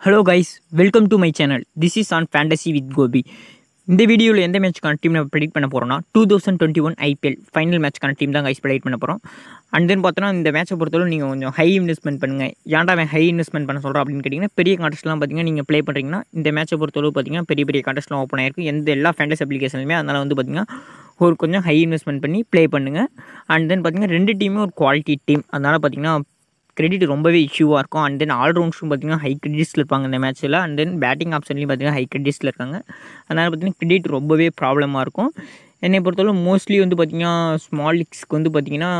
Hello guys welcome to my channel this is on fantasy with Gopi இந்த வீடியோவில் எந்த மேட்ச்க்கான டீம் நம்ம ப்ரெடிக்ட் பண்ண போகிறோம்னா two thousand twenty one IPL final மேட்ச்க்கான team தான் கைஸ் ப்ரெடிக்ட் பண்ண போகிறோம் அண்ட் தென் பார்த்தோன்னா இந்த மேட்சை பொறுத்தவரை நீங்கள் கொஞ்சம் ஹை இன்வெஸ்ட்மெண்ட் பண்ணுங்கள் ஏன்டா அவன் ஹை இன்வெஸ்ட்மெண்ட் பண்ண சொல்கிறோம் அப்படின்னு கேட்டிங்கன்னா பெரிய கான்டெஸ்ட்லாம் பார்த்தீங்கன்னா நீங்கள் ப்ளே பண்ணுறீங்கன்னா இந்த மேட்சை பொறுத்தளவு பார்த்தீங்கன்னா பெரிய பெரிய கான்டெஸ்ட்லாம் ஓப்பன் ஆயிருக்கு. எந்த எல்லா ஃபேண்டஸ் அப்ளிகேஷனுமே அதனால் வந்து பார்த்தீங்கன்னா ஒரு கொஞ்சம் ஹை இன்வெஸ்ட்மெண்ட் பண்ணி ப்ளே பண்ணுங்கள் அண்ட் தென் பார்த்தீங்கன்னா ரெண்டு டீமும் ஒரு குவாலிட்டி டீம் அதனால் பார்த்தீங்கன்னா கிரெடிட் ரொம்பவே இஷ்யூவாக இருக்கும். அண்ட் தென் ஆல்ரவுண்ட்ஸும் பார்த்தீங்கன்னா ஹை கிரெடிட்ஸில் இருப்பாங்க இந்த மேட்ச்சில் அண்ட் தென் பேட்டிங் ஆப்ஷன்லையும் பார்த்தீங்கன்னா ஹை கிரெடிட்ஸில் இருக்காங்க. அதனால் பார்த்தீங்கன்னா கிரெடிட் ரொம்பவே ப்ராப்ளமாக இருக்கும். என்னை பொறுத்தவரை மோஸ்ட்லி வந்து பார்த்திங்கன்னா ஸ்மால் லீக்ஸ்க்கு வந்து பார்த்திங்கன்னா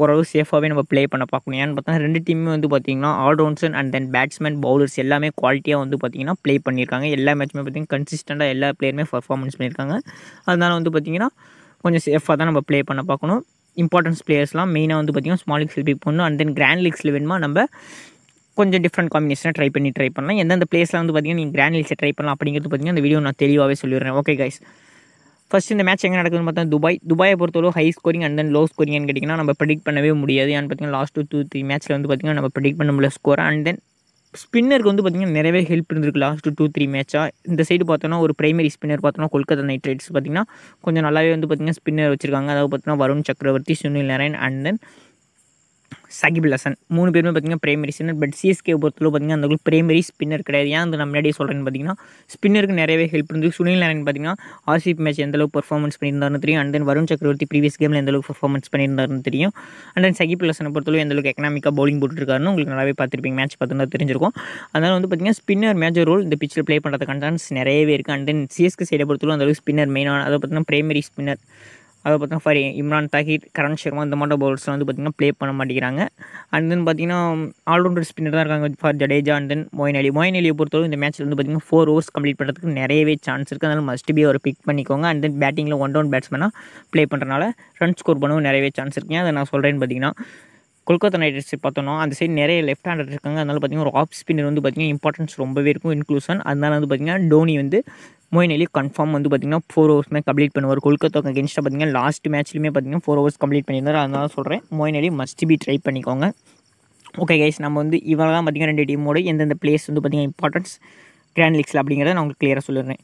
ஓரளவு சேஃபாகவே நம்ம ப்ளே பண்ண பார்க்கணும். ஏன்னு பார்த்தா ரெண்டு டீமுமே வந்து பார்த்திங்கன்னா ஆல்ரவுண்ட்ஸன் அண்ட் தென் பேட்ஸ்மேன் பவுலர்ஸ் எல்லாமே குவாலிட்டியாக வந்து பார்த்திங்கன்னா ப்ளே பண்ணியிருக்காங்க. எல்லா மேட்சுமே பார்த்திங்கன்னா கன்சிஸ்டண்ட்டாக எல்லா பிளேயருமே பர்ஃபார்மன்ஸ் பண்ணியிருக்காங்க. அதனால் வந்து பார்த்திங்கன்னா கொஞ்சம் சேஃபாக தான் நம்ம ப்ளே பண்ண பார்க்கணும். இம்பார்ட்டன்ஸ் பிளேயர்ஸ்லாம் மெயினாக வந்து பார்த்திங்கன்னா ஸ்மால் லீக்ஸில் பிக் பண்ணணும் அண்ட் தென் கிராண்ட் லீக்ஸில் வேணுமா நம்ம கொஞ்சம் டிஃப்ரெண்ட் காம்பினேஷனாக ட்ரை பண்ணி ட்ரை பண்ணலாம். எந்தெந்த பிளேஸில் வந்து பார்த்திங்கன்னா நீங்கள் கிராண்ட் லீக்ஸை ட்ரை பண்ணலாம் அப்படிங்கிறது பார்த்திங்கன்னா இந்த வீடியோ நான் தெளிவாகவே சொல்லிடுறேன். ஓகே கைஸ் ஃபஸ்ட் இந்த மேட்ச் எங்கே நடக்குதுன்னு பார்த்தா துபாய். துபாயை பொறுத்தவரை high scoring and then low ஸ்கோரிங்னு கேட்டிங்கன்னா நம்ம ப்ரெடிக்ட் பண்ணவே முடியாது. ஏன்னு பார்த்தீங்கன்னா லாஸ்ட் டூ டூ த்ரீ மேட்ச்சில் வந்து பார்த்திங்கன்னா நம்ம ப்ரெடிக்ட் பண்ண முடியல ஸ்கோர் அண்ட் தென் ஸ்பின்னருக்கு வந்து பார்த்திங்கன்னா நிறையவே ஹெல்ப் இருந்திருக்கு லாஸ்ட் டூ த்ரீ மேட்சாக இந்த சைடு பார்த்தோன்னா ஒரு பிரைமரி ஸ்பின்னர் பார்த்தோன்னா கொல்கத்தா நைட் ரைட்ஸ் பார்த்திங்கன்னா கொஞ்சம் நல்லாவே வந்து பார்த்திங்கன்னா ஸ்பின்னர் வச்சிருக்காங்க. அதாவது பார்த்தீங்கன்னா வருண் சக்கரவர்த்தி சுனில் நாராயண் அண்ட் தென் சகிபுல் ஹசன் மூணு பேருமே பார்த்திங்கன்னா பிரைமரி ஸ்பின்னர் பட் சிஎஸ்கே பொறுத்தளவு பார்த்திங்கன்னா அந்த பிரைமரி ஸ்பின்னர் கிடையாது. ஏன் அந்த நான் முன்னாடியே சொல்கிறேன்னு பார்த்தீங்கன்னா ஸ்பின்னருக்கு நிறையவே ஹெல்ப் இருந்தது. சுனில் நாராயண் பார்த்திங்கன்னா ஆர்சிபி மேட்ச் எந்த அளவுக்கு பர்ஃபார்மன்ஸ் பண்ணியிருந்தாருன்னு தெரியும். அண்ட் தென் வருண் சக்கரவர்த்தி ப்ரீவியஸ் கேமில் எந்த அளவுக்கு பர்ஃபார்மன்ஸ் பண்ணியிருந்தாருன்னு தெரியும். அண்ட் தென் சகிபுல் ஹசனை பொறுத்தளவு எந்த அளவுக்கு எக்கனாமிக்காக பவுலிங் போட்டுருக்காருன்னு உங்களுக்கு நல்லாவே பார்த்துருப்பீங்க. மேட்ச் பார்த்துருந்தா தெரிஞ்சிருக்கும். அதனால் வந்து பார்த்திங்கன்னா ஸ்பின்னர் மேஜர் ரோல் இந்த பிச்சில் ப்ளே பண்ணுறதுக்கான சான்ஸ் நிறையவே இருக்குது அண்ட் தென் சிஎஸ்கே சைடை பொறுத்தளவு அந்த அளவுக்கு ஸ்பின்னர் மெயினான அதை பார்த்தீங்கன்னா பிரைமரி ஸ்பின்னர் அதை பார்த்தீங்கன்னா ஃபரி இம்ரான் தாகிர் கரண் சர்மா இந்த மாதிரி பவுலர்ஸ்லாம் வந்து பார்த்திங்கன்னா ப்ளே பண்ண மாட்டேங்கிறாங்க. அண்ட் தென் பார்த்தீங்கன்னா ஆல்ரவுண்டர் ஸ்பின்னர் தான் இருக்காங்க for Jadeja and then Moeen Ali. Moeen அலியை பொறுத்தவரை இந்த மேட்ச்சில் வந்து பார்த்திங்கன்னா ஃபோர் ஓவர்ஸ் கம்ப்ளீட் பண்ணுறதுக்கு நிறையவே சான்ஸ் இருக்குது அதனால் மஸ்ட் பி அவர் பிக் பண்ணிக்கோங்க. அண்ட் தென் பேட்டிங்கில் ஒன் டவுன் பேட்ஸ்மேனாக ப்ளே பண்ணுறனால ரன் ஸ்கோர் பண்ணவும் நிறையவே சான்ஸ் இருக்குங்க அதை நான் சொல்கிறேன்னு பார்த்தீங்கன்னா கொல்கத்தா நைட் ரைடர்ஸ் பார்த்தோம்னா அந்த சைடு நிறைய லெஃப்ட் ஹேண்டர் இருக்காங்க. அதனால் பார்த்தீங்கன்னா ஒரு ஆஃப் ஸ்பின்னர் வந்து பார்த்திங்கன்னா இம்பார்ட்டன்ஸ் ரொம்பவே இருக்கும். இன்க்ளூஷன் அதனால் வந்து பார்த்திங்கன்னா டோனி வந்து மோயின் அலி கன்ஃபார்ம் வந்து பார்த்திங்கன்னா ஃபோர் ஹவர்ஸ்மே கம்ப்ளீட் பண்ணுவார். கொல்கத்தா அகேன்ஸ்ட்டாக பார்த்திங்கன்னா லாஸ்ட் மேட்ச்லையுமே பார்த்திங்கன்னா ஃபோர் ஹவர்ஸ் கம்ப்ளீட் பண்ணியிருந்தார். அதனால சொல்கிறேன் Moeen Ali must be try பண்ணிக்கோங்க. ஓகே கைஸ் நம்ம வந்து இவங்க தான் பார்த்திங்கன்னா ரெண்டு டீமோட எந்தெந்த பிளேஸ் வந்து பார்த்திங்கன்னா இம்பார்ட்டன்ஸ் கிராண்ட் லீக்ஸில் அப்படிங்கிறத நான் உங்களுக்கு கிளியராக சொல்லிடுறேன்.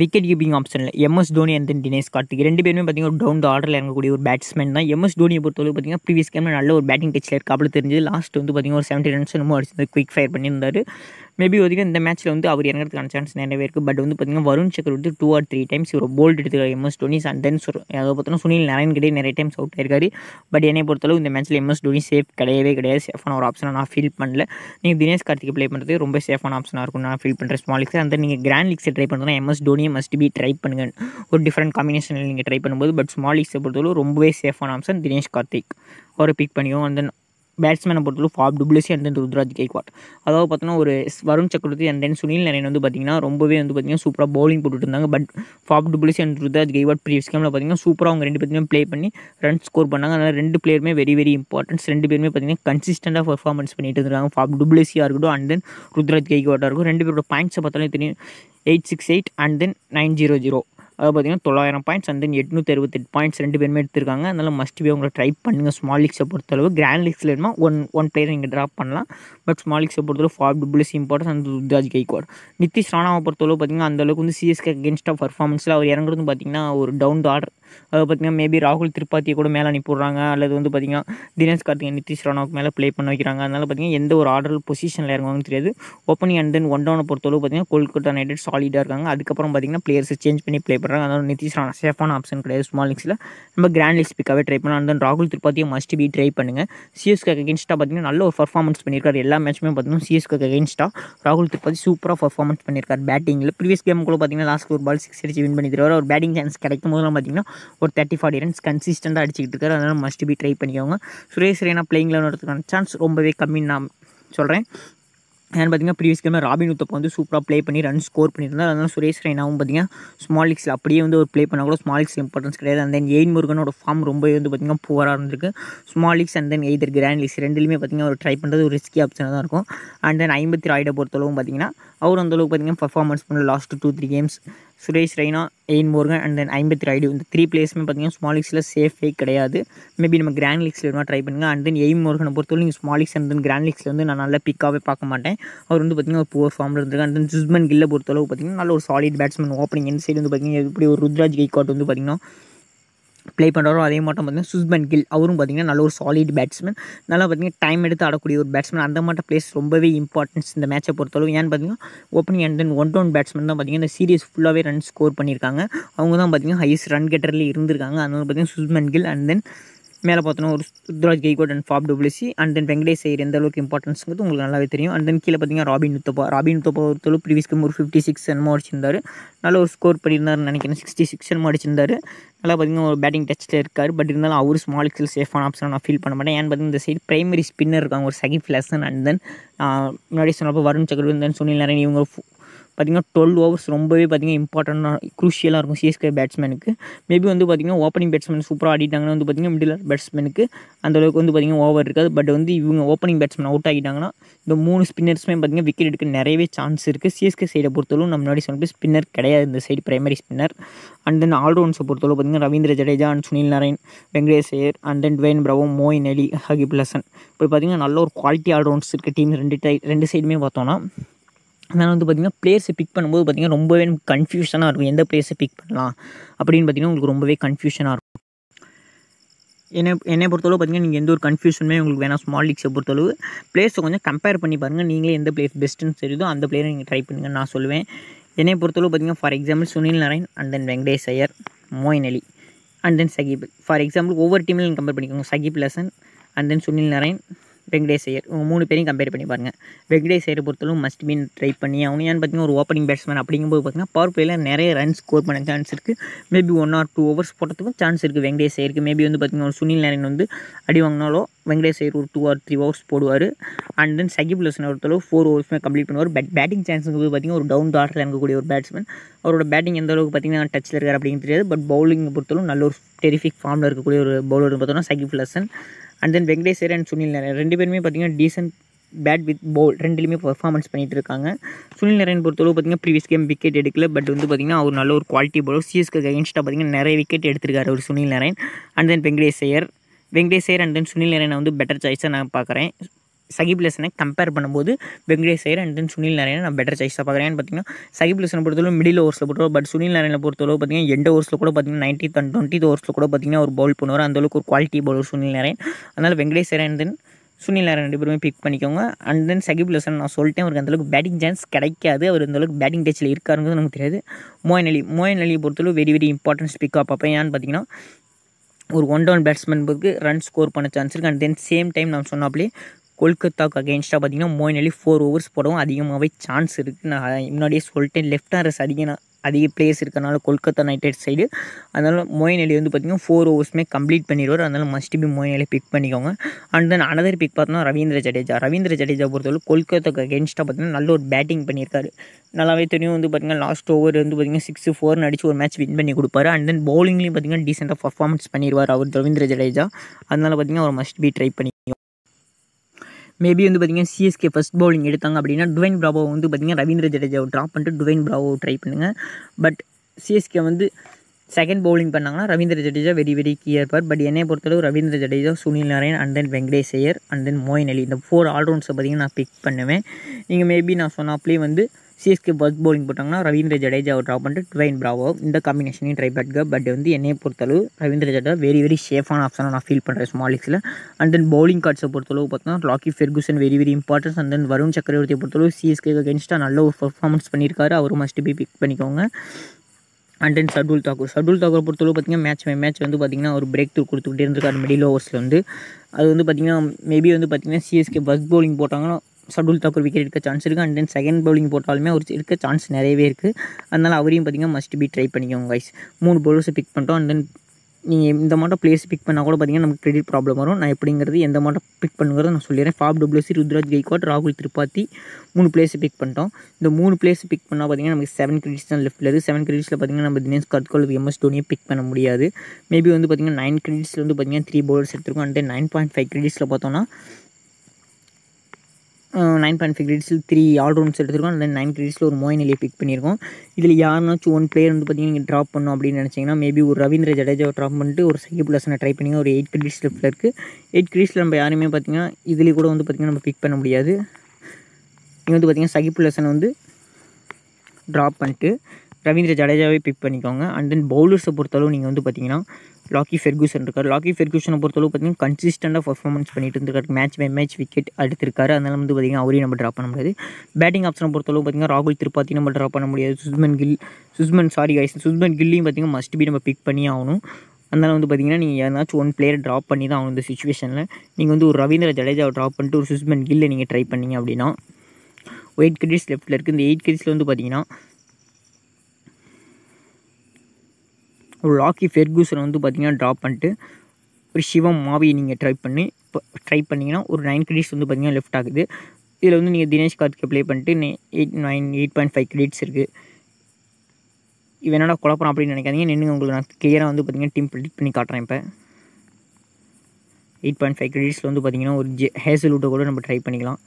விக்கெட் கீப்பிங் ஆப்ஷனில் MS Dhoni and then Dinesh Karthik ரெண்டு பேருமே பார்த்தீங்கன்னா டவுன் த ஆர்டரில் இறங்கக்கூடிய ஒரு பேட்ஸ்மேன் தான். எம்எஸ் தோனியை பொறுத்தவரை பார்த்தீங்கன்னா ப்ரீவியஸ் கேமில் நல்ல ஒரு பேட்டிங் டச்சில் இருக்கு அப்படி தெரிஞ்சது. லாஸ்ட் வந்து பார்த்தீங்கன்னா ஒரு செவன்ட்டி ரன்ஸ் ரொம்ப அடிச்சிருந்தார். குயிக் ஃபயர் பண்ணியிருந்தார். மேபி வந்து இந்த மேட்ச்சில் வந்து அவர் இறங்குறதுக்கான சான்ஸ் நிறையவே இருக்குது பட் வந்து பார்த்திங்கன்னா Varun Chakravarthy two or three times ஒரு போல்ட் எடுத்துக்காரு எம்எஸ் டோனி அண்ட் தென் அதை பார்த்தோன்னா சுனில் நாராயண் கிட்டே நிறைய டைம்ஸ் அவுட் ஆயிருக்காரு. பட் என்னை பொறுத்தளவு இந்த மேட்ச்சில் எம்எஸ் டோனி சேஃப் கிடையவே கிடையாது. சேஃபான ஒரு ஆப்ஷனாக நான் ஃபீல் பண்ணல. நீங்கள் தினேஷ் கார்த்திக் ப்ளே பண்ணுறது ரொம்ப சேஃபான ஆப்ஷனாக இருக்கும் நான் ஃபீல் பண்ணுறேன் ஸ்மால் லீக்ஸ் அந்த நீங்கள் கிராண்ட் லீக்ஸை ட்ரை பண்ணுறதுனா எம்எஸ் டோனியை மஸ்ட் பி ட்ரை பண்ணுங்கள் ஒரு டிஃப்ரெண்ட் காம்பினேஷனில் நீங்கள் ட்ரை பண்ணும்போது பட் ஸ்மால் லீக்ஸை பொறுத்தளவு ரொம்பவே சேஃபான ஆப்ஷன் தினேஷ் கார்த்திக். அவரை பிக் பண்ணியும் அண்ட் தென் பேட்ஸ்மேனை பொறுத்தவரை Faf du Plessis and then Ruturaj Gaikwad அதாவது பார்த்தோன்னா ஒரு வருண் சக்கரவர்த்தி அண்ட் தென் சுனில் நரேன் வந்து பார்த்திங்கன்னா ரொம்பவே வந்து பார்த்திங்கன்னா சூப்பராக பவுலிங் போட்டுட்டு இருந்தாங்க. But Faf du Plessis and Ruturaj Gaikwad previous கேமில் பார்த்திங்கன்னா சூப்பராக அவங்க ரெண்டு பேருமே ப்ளே பண்ணி ரன் ஸ்கோர் பண்ணாங்க. அதனால் ரெண்டு பிளேயருமே வெரி வெரி இம்பார்ட்டன்ஸ் ரெண்டு பேருமே பார்த்திங்கன்னா கன்சிஸ்டண்ட்டாக பர்ஃபார்மன்ஸ் பண்ணிட்டு இருந்தாங்க. ஃபாப் டுப்ளசியாக இருக்கட்டும் அண்ட் தென் ருத்ராஜ் கேக்வாட்டாக இருக்கும் ரெண்டு பேரோட பாயிண்ட்ஸை பார்த்தாலே தெரியும். Eight six eight and then nine zero zero அது பார்த்திங்கன்னா தொள்ளாயிரம் பாயிண்ட்ஸ் அண்ட் தென் எட்நூற்றி அறுபத்தெட்டு பாயிண்ட்ஸ் ரெண்டு பேருமே எடுத்திருக்காங்க. அதனால் மஸ்ட் பி உங்களை ட்ரை பண்ணுங்கள் ஸ்மால் லீக்ஸை பொறுத்தளவு. கிராண்ட் லீக்ஸில் இருந்தால் ஒன் ஒன் பிளேயர் நீங்கள் ட்ராப் பண்ணலாம். பட் ஸ்மால் லீக்ஸை பொறுத்தளவு ஃபார் டுப்ளஸ் இம்பார்ட்டன்ஸ் அந்த ருத்ராஜ் கைக்வாட் நிதிஷ் ராணாவை பொறுத்தளவு பார்த்திங்கன்னா அந்தளவுக்கு வந்து சிஎஸ்கே அகேன்ஸ்டாக பர்ஃபார்மன்ஸில் அவர் இறங்குறது பார்த்திங்கன்னா ஒரு டவுன் த ஆர்டர் அது பார்த்திங்கன்னா மேபி ராகுல் திரிபாத்தியை கூட மேலே அனுப்பிடுறாங்க அல்லது வந்து பார்த்திங்கன்னா தினேஷ் கார்த்திகை நிதிஷ் ராணாவுக்கு மேலே ப்ளே பண்ண வைக்கிறாங்க. அதனால் பார்த்திங்கன்னா எந்த ஒரு ஆர்டர் பொசிஷனில் இறங்குவாங்கன்னு தெரியாது. ஓப்பனிங் அண்ட் தென் ஒன் டவுனை பொறுத்தளவு பார்த்திங்கன்னா கொல்கத்தா நைட்டட் சாலிடாக இருக்காங்க. அதுக்கப்புறம் பார்த்திங்கன்னா பிளேயர்ஸை சேஞ்ச் பண்ணி ப்ளே பண்ணுறாங்க அதனால் நிதிஷ் ராணா சேஃபான ஆப்ஷன் கிடையாது ஸ்மால் லீக்ஸில் நம்ம கிராண்ட் லீக்ஸ் பிக்காகவே ட்ரை பண்ணலாம். தென் ராகுல் திரிபாத்தியை மஸ்ட் பி ட்ரை பண்ணுங்கள் சிஎஸ்கே அகேன்ஸ்டாக பார்த்தீங்கன்னா நல்ல ஒரு பர்ஃபார்மன்ஸ் பண்ணியிருக்காரு எல்லா மேட்ச்சுமே பார்த்தீங்கன்னா சிஎஸ்கே அகேன்ஸ்டாக ராகுல் திரிபாதி சூப்பராக பர்ஃபார்மன்ஸ் பண்ணியிருக்காரு பேட்டிங்கில் ப்ரீவியஸ் கேம் கூட பார்த்தீங்கன்னா லாஸ்ட் ஒரு பால் சிக்ஸ் அடிச்சு வின் பண்ணி தருவார் ஒரு பேட்டிங் சான்ஸ் கிடைக்கும் போதெல்லாம் பார்த்தீங்கன்னா ஒரு தேர்ட்டி ஃபார்ட்டி ரன்ஸ் கன்சிஸ்டண்ட்டாக அடிச்சிக்கிட்டு இருக்காரு. அதனால் மஸ்ட் பி ட்ரை பண்ணிக்கோங்க. சுரேஷ் ரெய்னா பிளேயிங்கில் வரதுக்கான சான்ஸ் ரொம்பவே கம்மின்னு நான் சொல்கிறேன் ஏன்னு பார்த்தீங்கன்னா ப்ரீவியஸ் கேமில் ராபின் உத்தப்ப வந்து சூப்பராக ப்ளே பண்ணி ரன் ஸ்கோர் பண்ணியிருந்தார். அதனால் சுரேஷ் ரெய்னாவும் பார்த்தீங்கன்னா ஸ்மால் லீக்ஸில் அப்படியே வந்து ஒரு ப்ளே பண்ணால் கூட ஸ்மால் லீக்ஸ் இம்பார்ட்டன்ஸ் கிடையாது. அண்ட் தென் எயின் முருகனோட ஃபார்ம் ரொம்பவே வந்து பார்த்திங்கன்னா புவராக இருந்திருக்கு. Small leagues and then either grand leagues ரெண்டுலையுமே பார்த்திங்கன்னா ஒரு ட்ரை பண்ணுறது ஒரு ரிஸ்கி ஆப்ஷனாக தான் இருக்கும். அண்ட் தென் ஐம்பத்தி ராய்டை பொறுத்தளவும் பார்த்திங்கன்னா அவர் அந்தளவுக்கு பார்த்திங்கன்னா பர்ஃபார்மன்ஸ் பண்ண last two three games Suresh Raina Eoin Morgan and then Ambati Rayudu இந்த த்ரீ பிளேஸுமே பார்த்தீங்கன்னா ஸ்மால் லீக்ஸில் சேஃபே கிடையாது. மேபி நம்ம கிராண்ட் லீக்ஸில் வேணால் ட்ரை பண்ணுங்கள் அண்ட் தென் எய்ம் மோர்கனை பொறுத்தவரை நீங்கள் small leagues and then grand லீக்ஸில் வந்து நான் நல்ல பிக்காகவே பார்க்க மாட்டேன். அவர் வந்து பார்த்தீங்கன்னா ஒரு புவர் ஃபார்மில் இருந்திருக்கு அண்ட் தென் ஜுஸ்மன் கில்லை பொறுத்தளவு பார்த்தீங்கன்னா நல்ல ஒரு சாலிட் பேட்ஸ்மேன் ஓப்பனிங் என் சைடு வந்து பார்த்தீங்கன்னா எப்படி ஒரு ருத்ராஜ் கைகாட் வந்து பார்த்தீங்கன்னா ப்ளே பண்ணுறாரோ அதே மாட்டம் பார்த்தீங்கன்னா சுஸ்பன் கில் அவரும் பார்த்தீங்கன்னா நல்ல ஒரு சாலிட் பேட்ஸ்மேன் நல்லா பார்த்தீங்கன்னா டைம் எடுத்து ஆடக்கூடிய ஒரு பேட்ஸ்மேன் அந்த மாட்ட பிளேஸ் ரொம்பவே இம்பார்ட்டன்ஸ் இந்த மேட்சை பொறுத்தளவு. ஏன்னு பார்த்தீங்கன்னா opening and then one down batsman தான் பார்த்தீங்கன்னா இந்த சீரியஸ் ஃபுல்லாகவே ரன் ஸ்கோர் பண்ணியிருக்காங்க. அவங்க தான் பார்த்தீங்கன்னா ஹையஸ்ட் ரன் கெட்டரில் இருந்திருக்காங்க. அதனால பார்த்தீங்கன்னா சுஸ்மன் கில் அண்ட் தென் மேலே பார்த்தோன்னா ஒரு Ruturaj Gaikwad and Faf du Plessis and then Venkatesh Iyer எந்த அளவுக்கு இம்பார்ட்டன்ஸுங்கிறது உங்களுக்கு நல்லாவே தெரியும். அண்ட் தென் கீழே பார்த்தீங்கன்னா ராபின் உத்தப்பா ராபின் உத்தப்பா ஒருத்தளவு ப்ரீவியஸ் கேம் ஒரு ஃபிஃப்டி சிக்ஸ் என்னமோ அடிச்சிருந்தார். நல்ல ஒரு ஸ்கோர் பண்ணியிருந்தாருன்னு நினைக்கிறேன். சிக்ஸ்டி சிக்ஸ் என்னமோ அடிச்சிருந்தார். நல்லா பார்த்தீங்கன்னா ஒரு பேட்டிங் டச்சில் இருக்கார். பட் இருந்தாலும் அவர் ஸ்மால் எக்ஸில் சேஃபான ஆப்ஷன் நான் ஃபீல் பண்ண மாட்டேன். ஏன் பார்த்தீங்கன்னா இந்த சைடு பிரைமரி ஸ்பின்னர் இருக்காங்க. ஒரு சகிப் லெசன் அண்ட் தென் முன்னாடி சொன்னப்போ வருண் சக்கரவர்த்தி தென் சுனில் நரேன் இவங்க பார்த்திங்கன்னா டுவெல் ஓவர்ஸ் ரொம்பவே பார்த்திங்கன்னா இம்பார்ட்டண்டாக குரூஷியலாக இருக்கும் சிஎஸ்கே பேட்ஸ்மேனுக்கு மேபி வந்து பார்த்திங்கன்னா ஓப்பனிங் பேட்ஸ்மேன் சூப்பராக ஆடிட்டாங்கன்னா வந்து பார்த்திங்கன்னா மிடில் பேட்ஸ்மேனுக்கு அந்த அளவுக்கு வந்து பார்த்திங்கன்னா ஓவர் இருக்காது. பட் வந்து இவங்க ஓப்பனிங் பேட்ஸ்மேன் அவுட் ஆகிட்டாங்கன்னா இந்த மூணு ஸ்பின்னர்ஸுமே பார்த்திங்கன்னா விக்கெட் எடுக்க நிறையவே சான்ஸ் இருக்குது சிஎஸ்கே சைடை பொறுத்தளவு நம்ம முன்னாடி சொன்னது ஸ்பின்னர் கிடையாது இந்த side primary spinner and then ஆல்ரவுண்ட்ஸை பொறுத்தளவு பார்த்திங்கன்னா Ravindra Jadeja and Sunil Narine Venkatesh Iyer and then Dwayne Bravo Moeen Ali Shakib al Hasan. இப்போ பார்த்திங்கன்னா நல்ல ஒரு குவாலிட்டி ஆல்ரவுண்ட்ஸ் இருக்க. டீம் ரெண்டு டை ரெண்டு சைடுமே பார்த்தோன்னா அதனால் வந்து பார்த்திங்கன்னா பிளேயர்ஸை பிக் பண்ணும்போது பார்த்திங்கன்னா ரொம்பவே கன்ஃபியூஷனாக இருக்கும். எந்த பிளேயர்ஸை பிக் பண்ணலாம்? அப்படின்னு பார்த்திங்கன்னா உங்களுக்கு ரொம்பவே கன்ஃபியூஷனாக இருக்கும். என்னை என்னை பொறுத்தளவு பார்த்திங்கன்னா நீங்கள் எந்த ஒரு கன்ஃபியூஷனுமே உங்களுக்கு வேணாம். ஸ்மால் லீக்ஸை பொறுத்தளவு. பிளேயர்ஸை கொஞ்சம் கம்பேர் பண்ணி பாருங்கள் நீங்களே எந்த பிளேயர் பெஸ்ட்டுன்னு தெரியுதோ அந்த பிளேயரை நீங்கள் ட்ரை பண்ணுங்கன்னு நான் சொல்லுவேன். என்னை பொறுத்தளவு பார்த்திங்கன்னா for example Sunil Narine and then Venkatesh Iyer Moeen Ali and then Shakib for example ஒவ்வொரு டீம்லையும் கம்பேர் பண்ணிக்கோங்க. Shakib lesson and then Sunil Narayan Venkatesh Iyer இவங்க மூணு பேரையும் கம்பேர் பண்ணி பாருங்கள் வெங்கடேஷ் ஐயரை பொறுத்தளவு மஸ்ட் பீன் ட்ரை பண்ணி அவனு ஏன்னு பார்த்தீங்கன்னா ஒரு ஓப்பனிங் பேட்ஸ்மேன் அப்படிங்கும்போது பார்த்தீங்கன்னா பவர் பிளேயில் நிறைய ரன் ஸ்கோர் பண்ண சான்ஸ் இருக்குது maybe one or two overs போட்டதுக்கும் chance இருக்குது வெங்கடேஷ் ஐயருக்கு மேபி வந்து பார்த்தீங்கன்னா ஒரு சுனில் நாராயண் வந்து அடி வாங்கினாலோ வெங்கடேஷ் ஐயர் ஒரு டூ ஆர் த்ரீ ஓவர்ஸ் போடுவார். அண்ட் தென் சகிப் லசன் ஒருத்தளவு ஃபோர் ஓவர்ஸ்மே கம்ப்ளீட் பண்ணுவார். பட் பேட்டிங் சான்ஸுக்கு போது பார்த்தீங்கன்னா ஒரு டவுன் தாட்டில் இருக்கக்கூடிய ஒரு பேட்ஸ்மேன் அவரோட பேட்டிங் எந்த அளவுக்கு பார்த்தீங்கன்னா டச்சில் இருக்கார் அப்படின்னு தெரியாது. பட் பவுலிங் பொறுத்தளவு நல்ல ஒரு டெரிஃபிக் ஃபார்மில் இருக்கக்கூடிய ஒரு பவுலர்னு பார்த்தோன்னா Shakib al Hasan. And then Venkatesh and Sunil Narine ரெண்டு பேருமே பார்த்தீங்கன்னா டீசென்ட் பேட் வித் பவுல் ரெண்டுலேயுமே பர்ஃபார்மன்ஸ் பண்ணிட்டு இருக்காங்க. சுனில் நாராயண் பொறுத்தளவு பார்த்தீங்கன்னா ப்ரீவியஸ் கேம் விக்கெட் எடுக்கல. பட் வந்து பார்த்தீங்கன்னா அவர் நல்ல ஒரு குவாலிட்டி பவுலர் சிஎஸ்க்கு அகேன்ஸ்டாக பார்த்தீங்கன்னா நிறைய விக்கெட் எடுத்திருக்காரு அவர் Sunil Narine and then Venkatesh Iyer Venkatesh Iyer and then Sunil நாராயணை வந்து பெட்டர் சாய்ஸாக நான் பார்க்குறேன் சகிப் லெசனை கம்பேர் பண்ணும்போது வெங்கடேஷ் ஐயர் அண்ட் தென் சுனில் நாராயணன் நான் பெட்டர் சாய்ஸாக பார்க்குறேன். பார்த்தீங்கன்னா சகிப் லெசனை பொறுத்தளவு மிடில் ஓவர்ஸில் பொறுத்தளவு பட் சுனில் நாராயணை பொறுத்தவரை பார்த்தீங்கன்னா எந்த ஓவர்ஸில் கூட பார்த்தீங்கன்னா நைன்டி அண்ட் டுவெண்ட்டி ஓவர்ஸில் கூட பார்த்தீங்கன்னா ஒரு பவுல் பண்ணுவார். அந்தளவுக்கு ஒரு குவாலிட்டி பவுலர் சுனில் நாராயண் அதனால் வெங்கடேஷ் ஐயர் அண்ட் தென் சுனில் நாராயண் ரெண்டு பேருமே பிக் பண்ணிக்கோங்க. அண்ட் தென் சகிப் லெசன் நான் சொல்லிட்டேன். அவருக்கு அந்தளவுக்கு பேட்டிங் சான்ஸ் கிடைக்காது. அவர் அந்தளவுக்கு பேட்டிங் டச்சில் இருக்காருங்கிறது நமக்கு தெரியாது. மோயன் அலி மோயன் அலியை பொறுத்தளவு வெரி வெரி இம்பார்ட்டன்ஸ் பிக்கப் பார்ப்பேன். ஏன்னு பார்த்தீங்கன்னா ஒரு ஒன் டவுன் பேட்ஸ்மேன் போது ரன் ஸ்கோர் பண்ண சான்ஸ் இருக்குது அண்ட் தென் சேம் டைம் நான் சொன்னாப்லேயே கொல்கத்தாவுக்கு அகேன்ஸ்டாக பார்த்தீங்கன்னா மோயின் அலி ஃபோர் ஓவர்ஸ் போடவும் அதிகமாகவே சான்ஸ் இருக்குது நான் முன்னாடியே சொல்லிட்டேன். லெஃப்ட் ஹேண்டர்ஸ் அதிக அதிக பிளேயர்ஸ் இருக்கிறனால கொல்கத்தா நைட் ரைடர்ஸ் சைடு அதனால் மோயின் அலி வந்து பார்த்திங்கன்னா ஃபோர் ஓவர்ஸுமே கம்ப்ளீட் பண்ணிடுவார். அதனால் must be Moeen Ali pick பண்ணிக்கோங்க. அண்ட் தென் அனதர் பிக் பார்த்தோம்னா ரவீந்திர ஜடேஜா. ரவீந்திர ஜடேஜா பொறுத்தவரை கொல்கத்தாக்கு அகேன்ஸ்டாக பார்த்தீங்கன்னா நல்ல ஒரு பேட்டிங் பண்ணியிருக்காரு. நல்லாவே தெரியும் வந்து பார்த்திங்கன்னா லாஸ்ட் ஓவர் வந்து பார்த்திங்கன்னா சிக்ஸ் ஃபோர்னு அடிச்சு ஒரு மேட்ச் வின் பண்ணி கொடுப்பாரு. அண்ட் தென் பவுலிங்லேயும் பார்த்திங்கன்னா டீசெண்டாக பர்ஃபார்மன்ஸ் பண்ணிடுவார் அவர் ரவீந்திர ஜடேஜா. அதனால் பார்த்திங்கன்னா அவர் மஸ்ட் பி ட்ரை பண்ணி மேபி வந்து பார்த்திங்கன்னா சிஎஸ்கே ஃபஸ்ட் பவுலிங் எடுத்தாங்க அப்படின்னா டுவைன் பிராவோ வந்து பார்த்திங்கன்னா ரவீந்திர ஜடேஜாவை ட்ராப் பண்ணிட்டு டுவைன் பிராவோ ட்ரை பண்ணுங்கள் பட் சிஎஸ்கே வந்து செகண்ட் பவுலிங் பண்ணாங்கன்னா Ravindra Jadeja very very gear இருப்பார். பட் என்னை பொறுத்தளவு Ravindra Jadeja Sunil Narine and then Venkatesh Iyer and then Moeen Ali. இந்த ஃபோர் ஆல்ரவுண்ட்ஸை பார்த்திங்கன்னா நான் பிக் பண்ணுவேன். நீங்கள் மேபி நான் சொன்னாப்லேயே வந்து சிஎஸ்கே ஃபர்ஸ்ட் பவுலிங் போட்டாங்கன்னா ரவீந்திர ஜடேஜாவை ட்ராப் பண்ணிட்டு டுவைன் பிராவோ இந்த காம்பினேஷனையும் ட்ரை பண்ணுங்க. பட் வந்து என்னையை பொறுத்தளவு ரவீந்திர ஜடேஜா வெரி வெரி சேஃபான ஆப்ஷனாக நான் ஃபீல் பண்ணுறேன் ஸ்மால் லீக்ஸில் அண்ட் தென் பவுலிங் கார்ட்ஸை பொறுத்தளவு பார்த்தோன்னா Lockie Ferguson very very importance and then Varun சக்கரவர்த்தியை பொறுத்தளவு சிஎஸ்கே அகேன்ஸ்டாக நல்ல ஒரு பர்ஃபார்மன்ஸ் பண்ணியிருக்காரு. அவர் மஸ்ட் பி பிக் பண்ணிக்கோங்க. அண்ட் தென் சர்டுல் தாக்கூர் சர்டுல் தாக்கூர் பொறுத்தளவு பார்த்திங்கன்னா மேட்ச் மேட்ச் வந்து பார்த்திங்கன்னா ஒரு பிரேக் த்ரூ கொடுத்துக்கிட்டே இருந்திருக்காரு மிடில் ஓவர்ஸில் வந்து. அது வந்து பார்த்திங்கன்னா மேபி வந்து பார்த்திங்கன்னா சிஎஸ்கே பஸ் பவுலிங் போட்டாங்கன்னா சர்டுல் தாக்கூர் விக்கெட் எடுக்க சான்ஸ் இருக்குது அண்ட் தென் செகண்ட் பவுலிங் போட்டாலுமே அவர் இருக்க சான்ஸ் நிறையவே இருக்குது அதனால் அவரையும் பார்த்திங்கன்னா மஸ்ட் பி ட்ரை பண்ணிக்கோங்க கைஸ் மூணு பவுலர்ஸை பிக் பண்ணிட்டோம். அண்ட் தென் நீங்கள் இந்த மாட்டம் பிளேஸ் பிக் பண்ணால் கூட பார்த்தீங்கன்னா நமக்கு கிரெடிட் ப்ராப்ளம் வரும். நான் எப்படிங்கிறது எந்த மாட்டம் பிக் பண்ணுங்கிறத நான் சொல்லிடுறேன். ஃபாப் டபிள்யூசி ருத்ராஜ் கைக்வாட் ராகுல் திரிபாத்தி மூணு பிளேஸை பிக் பண்ணிட்டோம். இந்த மூணு பிளேஸ் பிக் பண்ணால் பார்த்தீங்கன்னா நமக்கு செவன் கிரெடிட்ஸ் தான் லெஃப்ட்டில் இருக்குது செவன் கிரெடிட்ஸில் பார்த்தீங்கன்னா நம்ம தினேஷ் கட்கோல் எம்எஸ் டோனியை பிக் பண்ண முடியாது. மேபி வந்து பார்த்தீங்கன்னா நைன் கிரெடிட்ஸில் வந்து பார்த்தீங்கன்னா த்ரீ பவுலர்ஸ் எடுத்துருக்கோம். And then nine point five கிரெடிட்ஸில் பார்த்தோன்னா நைன் பாயிண்ட் ஃபைவ் கிரெடிட்ஸில் த்ரீ ஆல்ரவுண்ட்ஸ் எடுத்திருக்கோம். அந்த நைன் கிரெடிட்ஸில் ஒரு மோயின் அலியை பிக் பண்ணியிருக்கோம். இதில் யாருனாச்சும் ஒன் பிளேயர் வந்து பார்த்தீங்கன்னா நீங்கள் ட்ராப் பண்ணணும் அப்படின்னு நினச்சிங்கன்னா மேபி ஒரு ரவீந்திர ஜடேஜாவை ட்ராப் பண்ணிட்டு ஒரு சகிப் லசனை ட்ரை பண்ணி ஒரு எயிட் கிரெடிட்ஸ் லெஃப்ட்டில் இருக்குது எயிட் கிரெடிட்ஸில் நம்ம யாருமே பார்த்தீங்கன்னா இதுலேயே கூட வந்து பார்த்திங்கன்னா நம்ம பிக் பண்ண முடியாது. நீங்கள் வந்து பார்த்திங்கன்னா சகிப் லசனை வந்து ட்ராப் பண்ணிட்டு ரவீந்திர ஜடேஜாவே பிக் பண்ணிக்கோங்க. அண்ட் தென் பவுலர்ஸை பொறுத்தளவு நீங்கள் வந்து பார்த்தீங்கன்னா லாக்கி ஃபெர்கூசன் இருக்கார். லாக்கி ஃபெர்கூசனை பொறுத்தளவு பார்த்தீங்கன்னா கன்சிஸ்டண்ட்டாக பர்ஃபார்மன்ஸ் பண்ணிட்டு இருந்திருக்காரு. மேட்ச் பை மேட்ச் விக்கெட் எடுத்திருக்காரு அதனால வந்து பார்த்திங்கன்னா அவரையும் நம்ம ட்ராப் பண்ண முடியாது. பேட்டிங் ஆப்ஷனை பொறுத்தளவு பார்த்தீங்கன்னா ராகுல் திருப்பாத்தி நம்ம ட்ராப் பண்ண முடியாது. சுஸ்மன் கில் சுஸ்மன் சாரி கைஸ் சுஸ்மன் கில்லையும் பார்த்தீங்கன்னா மஸ்ட் பி நம்ம பிக் பண்ணி ஆகணும். அதனால் வந்து பார்த்திங்கன்னா நீங்கள் ஏதாச்சும் ஒன் பிளேயர் ட்ராப் பண்ணி தான் ஆகணும் இந்த சுச்சுவேஷனில் நீங்கள் வந்து ஒரு ரவீந்திர ஜடேஜாவை ட்ராப் பண்ணிட்டு ஒரு சுஸ்மன் கில்லை நீங்கள் ட்ரை பண்ணீங்க அப்படின்னா எயிட் கிரிட்ஸ் லெஃப்ட்டில் இருக்குது இந்த எயிட் கிரிட்ஸில் வந்து பார்த்தீங்கன்னா ஒரு லாக்கி ஃபெர்கூசனை வந்து பார்த்தீங்கன்னா ட்ராப் பண்ணிட்டு ஒரு சிவம் மாவியை நீங்கள் ட்ரை பண்ணி இப்போ ட்ரை பண்ணிங்கன்னா ஒரு நைன் கிரெடிட்ஸ் வந்து பார்த்தீங்கன்னா லெஃப்ட் ஆகுது. இதில் வந்து நீங்கள் தினேஷ் கார்த்திகை ப்ளே பண்ணிட்டு eight nine eight point five credits இருக்குது இவன் என்னடா குழப்பம் அப்படின்னு நினைக்காதீங்க. நின்று உங்களுக்கு நான் கிளியராக வந்து பார்த்தீங்கன்னா டீம் ப்ரிடிக்ட் பண்ணி காட்டுறேன் இப்போ. எயிட் பாயிண்ட் ஃபைவ் கிரெடிட்ஸில் வந்து பார்த்திங்கன்னா ஒரு ஜே ஹேசல் கூட நம்ம ட்ரை பண்ணிக்கலாம்.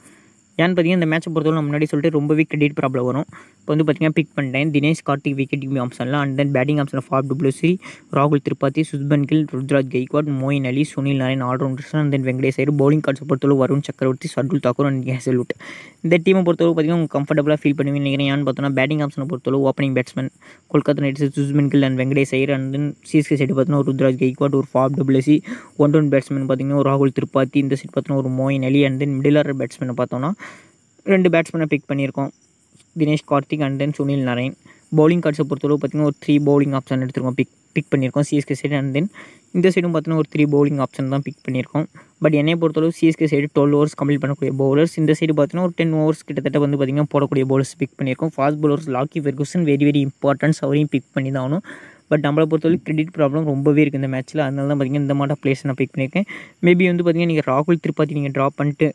ஏன்னு பார்த்தீங்கன்னா இந்த மேட்சை பொறுத்தவரை நான் முன்னாடி சொல்லிட்டு ரொம்பவே கிரெடிட் ப்ராப்ளம் வரும். இப்போ வந்து பார்த்தீங்கன்னா பிக் பண்ணிட்டேன். தினேஷ் கார்த்திக் விக்கெட் ஆப்ஷனில் அண்ட் தென் பேட்டிங் ஆப்ஷனில் ஃபாப் டுப்ளசி ராகுல் Tripathi Shubman Gill Ruturaj Gaikwad Moeen Ali Sunil Narine allrounders and then Venkatesh Iyer. Bowling கார்ட்ஸை பொறுத்தளவு வருண் சக்கரவர்த்தி சர்டுல் தாக்கூர் அண்ட் ஹேசல்வுட் இந்த டீமை பொறுத்தளவு பார்த்தீங்கன்னா உங்களுக்கு கம்ஃபர்டபுளாக ஃபீல் பண்ணுவீங்க நினைக்கிறேன். ஏன்னு பார்த்தோன்னா பேட்டிங் ஆப்ஷனை பொறுத்தளவு opening batsman Kolkata Knight Riders Shubman Gill and Venkatesh Iyer and then CSK side பார்த்தீங்கன்னா ஒரு ருத்ராஜ் கெய்க்வாட் ஒரு Faf du Plessis one down batsman பார்த்தீங்கன்னா ஒரு ராகுல் திரிபாதி இந்த சைட் பார்த்தோன்னா ஒரு Moeen Ali and then middle order பேட்ஸ்மேனை பார்த்தோன்னா ரெண்டு பேட்ஸ்மேனை பிக் பண்ணியிருக்கோம். Dinesh Karthik and then Sunil Narine. Bowling கார்ட்ஸை பொறுத்தளவு பார்த்தீங்கன்னா ஒரு த்ரீ பவுலிங் ஆப்ஷன் எடுத்துருக்கோம். பிக் பிக் பண்ணியிருக்கோம். சிஎஸ்கே சைடு அண்ட் தென் இந்த சைடும் பார்த்தீங்கன்னா ஒரு த்ரீ பவுலிங் ஆப்ஷன் தான் பிக் பண்ணியிருக்கோம். பட் என்னை பொறுத்தளவு CSK side twelve overs complete பண்ணக்கூடிய பவுலர்ஸ் இந்த சைடு பார்த்தீங்கன்னா ஒரு டென் ஓவர்ஸ் கிட்டத்தட்ட வந்து பார்த்திங்கன்னா போடக்கூடிய பவுலர்ஸ் பிக் பண்ணியிருக்கோம். Fast bowlers Lockie Ferguson very very importance அவரையும் பிக் பண்ணி தான் ஆகணும். பட் நம்மளை பொறுத்தவரை கிரெடிட் ப்ராப்ளம் ரொம்பவே இருக்குது இந்த மேட்ச்சில் அதனால தான் பார்த்திங்கன்னா இந்த மாதிரி பிளேஸ் நான் பிக் பண்ணியிருக்கேன். மேபி வந்து பார்த்திங்கன்னா நீங்கள் ராகுல் திருப்பாத்தி நீங்கள் ட்ராப் பண்ணிட்டு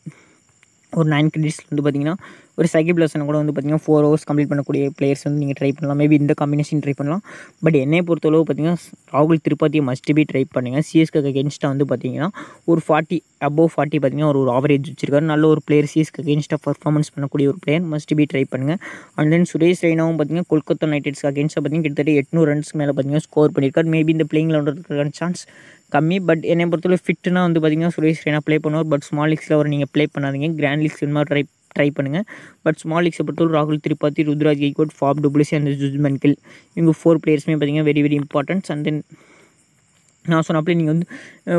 ஒரு நைன் கிரெடிட்ஸ் வந்து பார்த்தீங்கன்னா ஒரு சைக்கிள் லெசன் கூட வந்து பார்த்தீங்கன்னா ஃபோர் ஹவர்ஸ் கம்ப்ளீட் பண்ணக்கூடிய பிளேயர்ஸ் வந்து நீங்கள் ட்ரை பண்ணலாம். மேபி இந்த காம்பினேஷன் ட்ரை பண்ணலாம். பட் என்னை பொறுத்தளவு பார்த்தீங்கன்னா ராகுல் திருப்பதியை மஸ்ட் பி ட்ரை பண்ணுங்கள் சிஎஸ்கே அகேன்ஸ்டாக வந்து பார்த்தீங்கன்னா ஒரு ஃபார்ட்டி அபோவ் ஃபார்ட்டி பார்த்தீங்கன்னா ஒரு ஆவரேஜ் வச்சிருக்காரு. நல்ல ஒரு பிளேயர் சிஎஸ்கே அகேன்ஸ்டாக பர்ஃபார்மன்ஸ் பண்ணக்கூடிய ஒரு பிளேயர் மஸ்ட் பி ட்ரை பண்ணுங்கள் அண்ட் தென் சுரேஷ் ரெய்னாவும் பார்த்தீங்கன்னா கொல்கத்தா நைட் ரைடர்ஸ் அகேன்ஸ்டாக பார்த்தீங்கன்னா கிட்டத்தட்ட எட்நூறு ரன்ஸ் மேலே பார்த்தீங்கன்னா ஸ்கோர் பண்ணியிருக்காரு மேபி இந்த பிளேயிங்கில் ஒன்றதுக்கான சான்ஸ் கம்மி பட் என்னை பொறுத்தவரை ஃபிட்னா வந்து பார்த்தீங்கன்னா சுரேஷ் ரெய்னா ப்ளே பண்ணுவார். பட் ஸ்மால் லீக்ஸில் அவர் நீங்கள் ப்ளே பண்ணாதீங்க. கிராண்ட் லீக்ஸ் இந்த மாதிரி ட்ரை ட்ரை பண்ணுங்கள் பட் ஸ்மால் லீக்ஸை பொறுத்தவரை ராகுல் Tripathi Ruturaj Gaikwad Faf du Plessis and Shubman Gill இவங்க ஃபோர் பிளேயர்ஸுமே பார்த்தீங்கன்னா very very importance and then நான் சொன்னப்பலே நீங்கள் வந்து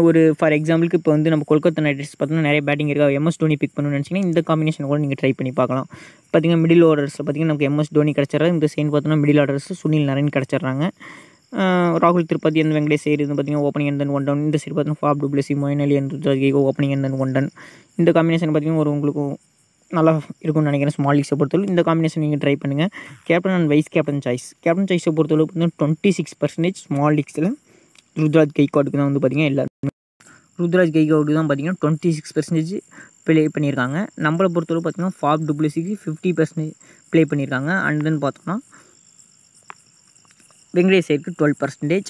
ஒரு ஃபார் எக்ஸாம்பிளுக்கு இப்போ வந்து நம்ம கொல்கத்தா நைட் ரைடர்ஸ் பார்த்தீங்கன்னா நிறைய பேட்டிங் இருக்கா எம்எஸ் தோனி பிக் பண்ணணும்னு நினச்சிங்கன்னா இந்த காம்பினேஷன் கூட நீங்கள் ட்ரை பண்ணி பார்க்கலாம். பார்த்தீங்கன்னா மிடில் ஆர்டர்ஸில் பார்த்தீங்கன்னா நமக்கு எம்எஸ் தோனி கிடச்சிட்றாரு இந்த சைன் பார்த்தோன்னா மிடில் ஆர்டர்ஸ் சுனில் நரேன் கிடச்சிட்றாங்க. ராகுல் திருப்பதி அந்த வெங்கடேஷ் சைடு வந்து பார்த்தீங்கன்னா opening and then one down இந்த சைடு பார்த்தீங்கன்னா Faf du Plessis Moeen Ali and opening and then one down இந்த காம்பினேஷன் பார்த்தீங்கன்னா ஒரு உங்களுக்கு நல்லா இருக்கும்னு நினைக்கிறேன் ஸ்மால் லீக்ஸை பொறுத்தவரை இந்த காம்பினேஷன் நீங்கள் ட்ரை பண்ணுங்கள் captain and vice captain choice captain சாய்ஸை பொறுத்தவரை பார்த்தீங்கன்னா டுவெண்ட்டி சிக்ஸ் பர்சன்டேஜ் ஸ்மால் லீக்ஸில் ருத்ராஜ் கைகாடுக்கு தான் வந்து பார்த்தீங்கன்னா எல்லாருமே ருத்ராஜ் கைகாவுக்கு தான் பார்த்தீங்கன்னா டுவெண்ட்டி சிக்ஸ் பர்சன்டேஜ் ப்ளே பண்ணியிருக்காங்க. நம்மளை பொறுத்தவரை பார்த்தீங்கன்னா ஃபாப் டூப்ளசிக்கு ஃபிஃப்டி பர்சன்டேஜ் ப்ளே பண்ணியிருக்காங்க. அண்ட் தென் பார்த்தோம்னா வெங்கடேஷ் சைடுக்கு டுவெல் பர்சன்டேஜ்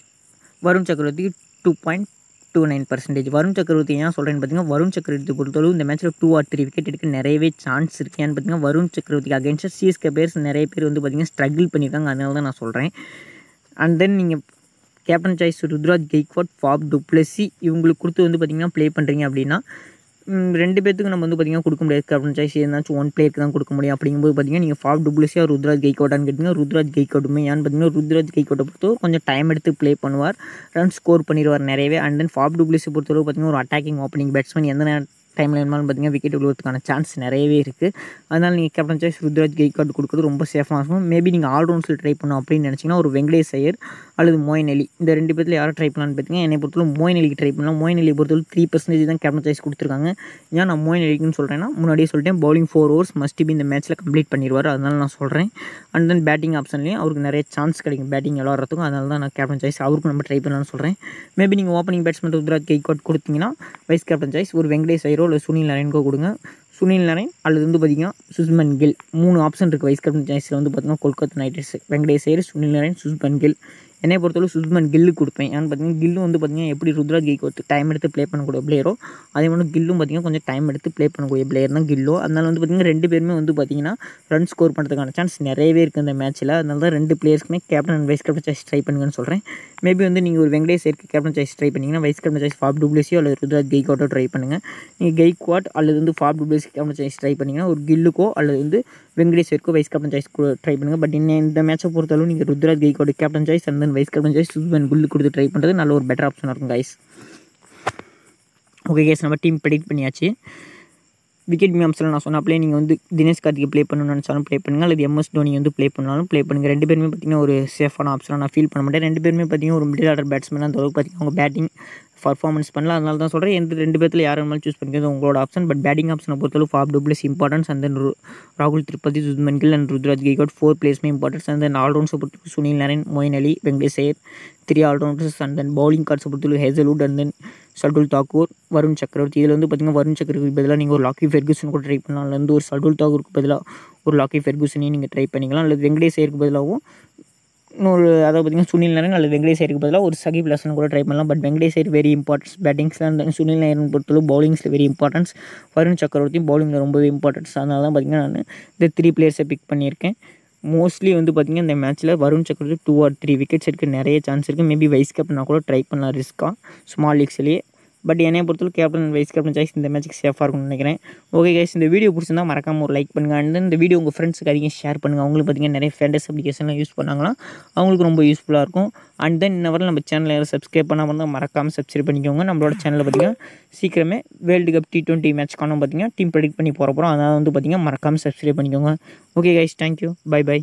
வருண் சக்கரவர்த்திக்கு two point two nine percentage Varun Chakravarthy ஏன் சொல்கிறேன்னு பார்த்தீங்கன்னா வருண் சக்கரவர்த்தி பொறுத்தளவு இந்த மேட்ச்சில் டூ ஆர் த்ரீ விக்கெட் எடுக்க நிறையவே சான்ஸ் இருக்குது ஏன்னு பார்த்தீங்கன்னா வருண் சக்கரவர்த்திக்கு அகேன்ஸ்டாக சிஎஸ்கே பிளேயர்ஸ் நிறைய பேர் வந்து பார்த்தீங்கன்னா ஸ்ட்ரகிள் பண்ணியிருக்காங்க அதனால தான் நான் சொல்கிறேன் அண்ட் தென் நீங்கள் captain choice Ruturaj Gaikwad Faf du Plessis இவங்களுக்கு கொடுத்து வந்து பார்த்தீங்கன்னா ப்ளே பண்ணுறீங்க அப்படின்னா ரெண்டு பேத்துக்கு நம்ம வந்து பார்த்தீங்கன்னா கொடுக்க முடியாது. கேப்டன் சாய்ஸ் ஏதாச்சும் ஒன் பிளேயருக்கு தான் கொடுக்க முடியும். அப்படிங்கும்போது பார்த்தீங்கன்னா நீங்கள் ஃபாப் டுப்ளஸியாக ருத்ராஜ் கைக்கோட்டான்னு கேட்டிங்கன்னா ருத்ராஜ் கைக்கோட்டுமே. ஏன்னு பார்த்தீங்கன்னா ருத்ராஜ் கைக்கோட்டை பொறுத்தவரை கொஞ்சம் டைம் எடுத்து ப்ளே பண்ணுவார். ரன் ஸ்கோர் பண்ணிடுவார் நிறையவே. அண்ட் தென் ஃபாப் டுப்ளஸி பொறுத்தவரை பார்த்தீங்கன்னா ஒரு அட்டாக்கிங் ஓப்பனிங் பேட்ஸ்மேன் எந்த நேரம் டைமில் வேணுமாலும் பார்த்தீங்கன்னா விக்கெட் விழுவதுக்கான சான்ஸ் நிறையவே இருக்குது அதனால் நீங்கள் கேப்டன் சாய்ஸ் ருத்ராஜ் கெய்காட் கொடுக்குறது ரொம்ப சேஃபாக இருக்கும். மேபி நீங்கள் ஆல்ரவுண்ட்ஸில் ட்ரை பண்ணோம் அப்படின்னு நினச்சிங்கன்னா ஒரு வெங்கடேஷ் ஐயர் அல்லது மோயின் அலி இந்த ரெண்டு பேர்த்தில் யாரும் ட்ரை பண்ணலான்னு பார்த்தீங்கன்னா என்னை பொறுத்தவரை மோயின் அலிக்கு ட்ரை பண்ணலாம். மோயின் அலி பொறுத்தவரை த்ரீ பர்சன்டேஜ் தான் கேப்டன் சாய்ஸ் கொடுத்துருக்காங்க. ஏன் நான் மோயின் அலிக்குன்னு சொல்கிறேன்னா முன்னாடியே சொல்லிட்டேன் bowling four overs must be இந்த மேட்ச்சில் கம்ப்ளீட் பண்ணிடுவார். அதனால நான் சொல்கிறேன் அண்ட் தென் பேட்டிங் ஆப்ஷன்லேயும் அவருக்கு நிறைய சான்ஸ் கிடைக்கும். பேட்டிங் விளாட்றதுக்கும் அதனால தான் நான் கேப்டன் சாய்ஸ் அவருக்கு நம்ம ட்ரை பண்ணலாம்னு சொல்கிறேன் மேபி நீங்கள் ஓப்பனிங் பேட்ஸ்மேன் ருத்ராஜ் கெய்காட் கொடுத்தீங்கன்னா வைஸ் கேப்டன் சாய்ஸ் ஒரு வெங்கடேஷ் ஐரோ இல்லை சுனில் நரேன்கோ கொடுங்க. சுனில் நரேன் அல்லது வந்து பார்த்தீங்கன்னா சுஸ்மன் கில். மூணு ஆப்ஷன் இருக்குது வைஸ் கேப்டன் சாய்ஸில் வந்து பார்த்தீங்கன்னா கொல்கத்தா நைட் ரைடர்ஸ் வெங்கடேஷ் ஐயர் சுனில் நரேன் சுஸ்மன் கில். என்னை பொறுத்தளவு சுஸ்மன் கில்லு கொடுப்பேன். ஏன்னு பார்த்தீங்கன்னா கில்லு வந்து பார்த்தீங்கன்னா எப்படி ருத்ராஜ் கைக்கு டைம் எடுத்து ப்ளே பண்ணக்கூடிய பிளேயரோ அதே மாதிரி கில்லும் பார்த்தீங்கன்னா கொஞ்சம் டைம் எடுத்து ப்ளே பண்ணக்கூடிய பிளேயர் தான் கில்லோ. அதனால வந்து பார்த்தீங்கன்னா ரெண்டு பேருமே வந்து பார்த்தீங்கன்னா ரன் ஸ்கோர் பண்ணுறதுக்கான சான்ஸ் நிறையவே இருக்குது இந்த மேட்ச்சில் அதனால தான் ரெண்டு பிளேயர்ஸ்க்குமே captain and vice captain choice try பண்ணுங்கன்னு சொல்கிறேன் மேபி வந்து நீங்கள் ஒரு வெங்கடேஷ் சேர்க்கு கேப்டன் சாய்ஸ் ட்ரை பண்ணிங்கன்னா வைஸ் கேப்டன் சாய்ஸ் ஃபாப் டூப்ளேசியோ அல்லது ருத்ராஜ் கெய்கோட்டோ ட்ரை பண்ணுங்கள் நீங்கள் கெய்க்வாட் அல்லது வந்து Faf du Plessis captain choice try பண்ணிங்கன்னா ஒரு கில்லுக்கோ அல்லது வந்து வெங்கடேஷ் சேர்க்கோ வைஸ் கேப்டன் சாய்ஸ் ட்ரை பண்ணுங்கள் பட் இன்னும் இந்த மேட்சை பொறுத்தளவு நீங்கள் ருத்ராஜ் கெய்கோட கேப்டன் சாய்ஸ் அந்த and then vice captain choice Shubman Gill கொடுத்து ட்ரை பண்ணுறது நல்ல ஒரு பெட்டர் ஆப்ஷனாக இருக்கும் கைஸ் ஓகே கேஸ் நம்ம டீம் ப்ரெடிக்ட் பண்ணியாச்சு. விக்கெட் மீம்ஸில் நான் சொன்ன நீங்கள் வந்து தினேஷ் கார்த்திக் ப்ளே பண்ணணும்னு நினச்சாலும் ப்ளே பண்ணுங்கள் அல்லது எம்எஸ் தோனி வந்து ப்ளே பண்ணாலும் ப்ளே பண்ணுங்கள் ரெண்டு பேருமே பார்த்தீங்கன்னா ஒரு சேஃபான ஆப்ஷனாக நான் ஃபீல் பண்ண மாட்டேன். ரெண்டு பேருமே பார்த்தீங்கன்னா ஒரு மிடில் ஆர்டர் பேட்ஸ்மேன் அந்த அளவுக்கு பார்த்தீங்கன்னா அவங்க பேட்டிங் பர்ஃபார்மன்ஸ் பண்ணலாம் அதனால தான் சொல்கிறேன் எந்த ரெண்டு பேர்த்தில் யார் வேணாலும் சூஸ் பண்ணிக்கிறது உங்களோட ஆப்ஷன் பட் பேட்டிங் ஆப்ஷனை பொறுத்தளவு Faf du Plessis importance and then ராகுல் திருப்பதி சுத்மன் கில் அண்ட் ருத்ராஜ் கெய்கோட் ஃபோர் பிளேஸ்மே இம்பார்ட்டன்ஸ் அண்ட் தென் ஆல்ரவுண்ட்ஸை பொறுத்தவரைக்கும் Sunil Narine Moeen Ali Venkatesh Iyer three allrounders and then bowling கார்ட்ஸை பொறுத்தவரை Hazlewood and then Shardul Thakur Varun Chakravarthy இதில் வந்து பார்த்திங்கன்னா வருண் சக்கரவர்த்தி பதிலாக நீங்கள் ஒரு லாக்கி ஃபெர்கூசன் கூட ட்ரை பண்ணலாம். அல்லது வந்து ஒரு சடுல் தாக்கூருக்கு பதிலாக ஒரு லாக்கி ஃபெர்கூசனையும் நீங்கள் ட்ரை பண்ணிக்கலாம். அல்லது வெங்கடேஷ் ஐயருக்கு பதிலாகவும் இன்னொரு அதை பார்த்தீங்கன்னா சுனில் நேரன் அல்லது வெங்கடேஷ் ஐயருக்கு பதிலாக ஒரு சகிப் லசன் கூட ட்ரை பண்ணலாம். But Venkatesh Iyer very importance பேட்டிங்ஸில் அந்த சுனில் நேரன் பொறுத்தளவு பவுலிங்ஸில் வெரி இம்பார்ட்டன்ஸ் வருண் சக்கரவர்த்தியும் பவுலிங்கில் ரொம்பவே இம்பார்ட்டன்ஸ் அதனால தான் பார்த்தீங்கன்னா நான் இந்த த்ரீ பிளேயர்ஸை பிக் பண்ணியிருக்கேன். மோஸ்ட்லி வந்து பார்த்திங்கன்னா இந்த மேட்ச்சில் Varun Chakravarthy two or three wickets எடுக்க நிறைய சான்ஸ் இருக்குது மேபி வைஸ் கேப்னா கூட ட்ரை பண்ணலாம் ரிஸ்க்காக ஸ்மால் லீக்ஸ்லேயே பட் என்னை பொறுத்தவரை கேப்டன் வைஸ் கேப்டன் சாய்ஸ் இந்த மேட்ச்சுக்கு சேஃபாக இருக்கும்னு நினைக்கிறேன். ஓகே கைஸ் இந்த வீடியோ பிடிச்சிருந்தா மறக்காமல் ஒரு லைக் பண்ணுங்கள் அண்ட் இந்த வீடியோ உங்கள் ஃப்ரெண்ட்ஸுக்கு அதிகம் ஷேர் பண்ணுங்கள் அவங்களுக்கு பார்த்தீங்கன்னா நிறைய ஃபேண்டஸ் அப்ளிகேஷன்லாம் யூஸ் பண்ணாங்கன்னா அவங்களுக்கு ரொம்ப யூஸ்ஃபுல்லாக இருக்கும். அண்ட் தென் இன்னவரை நம்ம சேனலில் யாரும் சப்ஸ்கிரைப் பண்ணாமல் இருந்தால் மறக்காமல் சப்ஸ்கிரைப் பண்ணிக்கோங்க. நம்மளோட சேனலில் பார்த்தீங்கன்னா சீக்கிரமே world cup T twenty match காணும் பார்த்தீங்கன்னா டீம் ப்ரெடிக்ட் பண்ணி போகிற போகிறோம் அதனால் வந்து பார்த்தீங்கன்னா மறக்காமல் சப்ஸ்கிரைப் பண்ணிக்கோங்க. Okay guys thank you bye bye